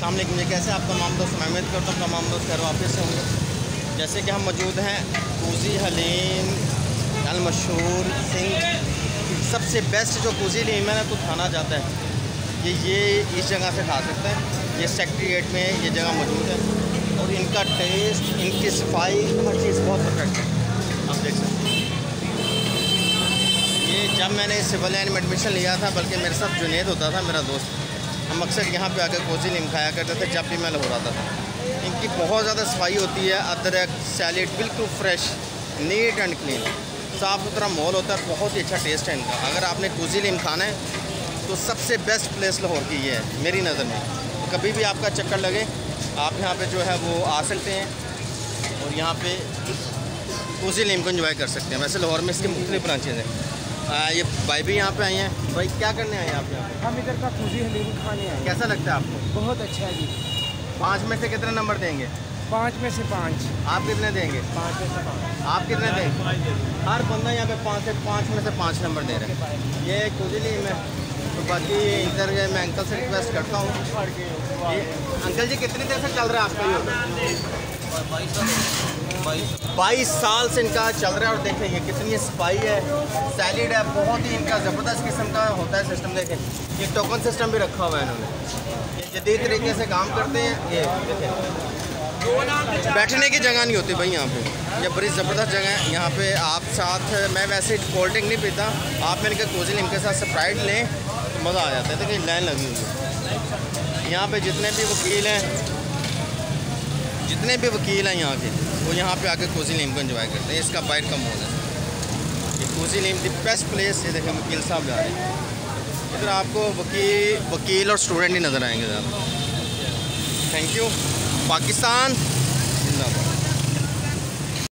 अल्लाम ये कैसे आप तमाम दोस्त? मैं उम्मीद करता हूँ तमाम दोस्त घर वापस से होंगे। जैसे कि हम मौजूद हैं कूजी हलीम अलमशहूर सिंह सबसे बेस्ट जो कूजी हलीम है ना तो खाना जाता है। ये ये इस जगह से खा सकते हैं। ये सेक्ट्री में ये जगह मौजूद है। और इनका टेस्ट इनकी सफ़ाई हर चीज़ बहुत परफेक्ट है। आप देख सकते हैं। ये जब मैंने सिविल लाइन में एडमिशन लिया था, बल्कि मेरे साथ जुनेद होता था, मेरा दोस्त। हम अक्सर यहाँ पे आकर कोजी नीम खाया करते थे जब भी मैं लाहौर आता था। इनकी बहुत ज़्यादा सफ़ाई होती है, अदरक, सैलेड बिल्कुल फ्रेश, नीट एंड क्लीन। साफ़ सुथरा माहौल होता है, बहुत ही अच्छा टेस्ट है इनका। अगर आपने कोजी नीम खाना है तो सबसे बेस्ट प्लेस लाहौर की ये है, मेरी नज़र में। कभी भी आपका चक्कर लगे, आप यहाँ पे जो है वो आ सकते हैं और यहाँ पे कोजी नीम को इन्जॉय कर सकते हैं। वैसे लाहौर में इसके मुख्तलिफ़ ब्रांचेज़ हैं। आ, ये भाई भी यहाँ पे आए हैं। भाई क्या करने आए हैं आप यहाँ पे? हम इधर का फूजी हलीम खाने आए कैसा लगता है आपको? बहुत अच्छा है जी। पाँच में से कितने नंबर देंगे? पाँच में से पाँच। आप कितने देंगे? पाँच में से पाँच। आप कितने देंगे? हर बंदा यहाँ पे पाँच से पाँच में से पाँच नंबर दे रहे हैं। ये खुजली में तो बाकी इधर मैं अंकल से रिक्वेस्ट करता हूँ। अंकल जी कितनी देर से चल रहा है आपका ये? बाईस। साल से इनका चल रहा है और देखें ये कितनी स्पाई है सैलिड है, बहुत ही इनका ज़बरदस्त किस्म का होता है सिस्टम देखें ये टोकन सिस्टम भी रखा हुआ है इन्होंने। ये जदीद तरीके से काम करते हैं, ये देखें बैठने की जगह नहीं होती भाई यहाँ पे। ये बड़ी ज़बरदस्त जगह है। यहाँ पे आप साथ, मैं वैसे कोल्ड ड्रिंक नहीं पीता। आप मैंने कहा कोजिल इनके साथ स्प्राइट लें तो मज़ा आ जाता है। देखिए लाइन लगी हुई है। यहाँ पे जितने भी वकील हैं, जितने भी वकील हैं यहाँ के वो यहाँ पे आके कोजी नीम को इन्जॉय करते हैं। इसका बाइट का हो है। ये कोजी नीम दी बेस्ट प्लेस है देखें वकील साहब जा रहे हैं। इधर आपको वकील वकील और स्टूडेंट ही नज़र आएँगे। ज़्यादा थैंक यू पाकिस्तान। जिंदाबाद।